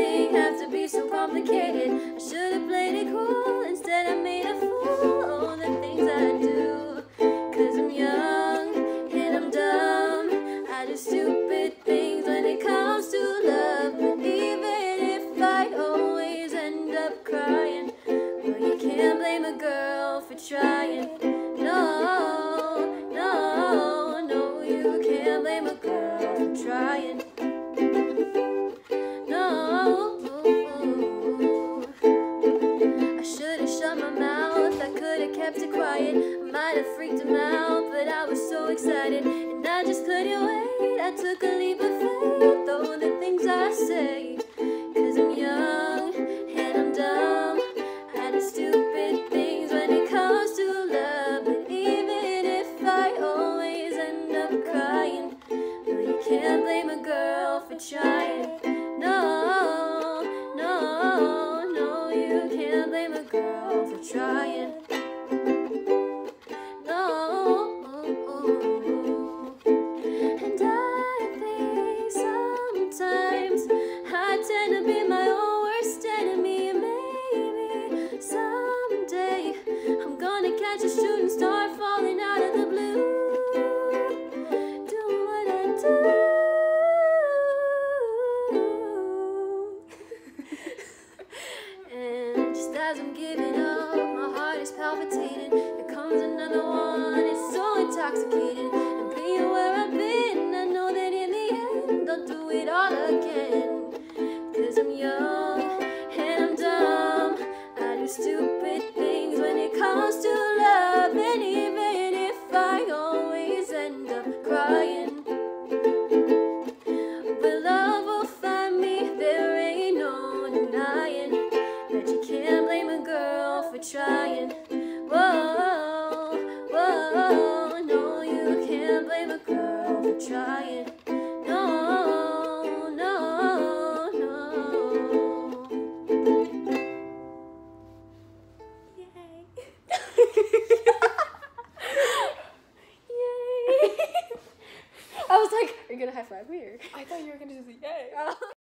that thing have to be so complicated? I should have played it cool. Instead, I made a fool. Oh, the things I do. Cause I'm young and I'm dumb. I do stupid things when it comes to love. But even if I always end up crying, well, you can't blame a girl for trying. No, kept it quiet. I might have freaked him out, but I was so excited and I just couldn't wait. I took a leap of faith, though the things I say, cause I'm young and I'm dumb. I do stupid things when it comes to love, but even if I always end up crying, well, you can't blame a girl for trying. No, no, no, you can't blame a girl for trying. Shooting star falling out of the blue. Doing what I do. And just as I'm giving up, my heart is palpitating. Here comes another one, it's so intoxicating. And being where I've been, I know that in the end I'll do it all again. Cause I'm young I was like, are you gonna high five me or? I thought you were gonna the yay.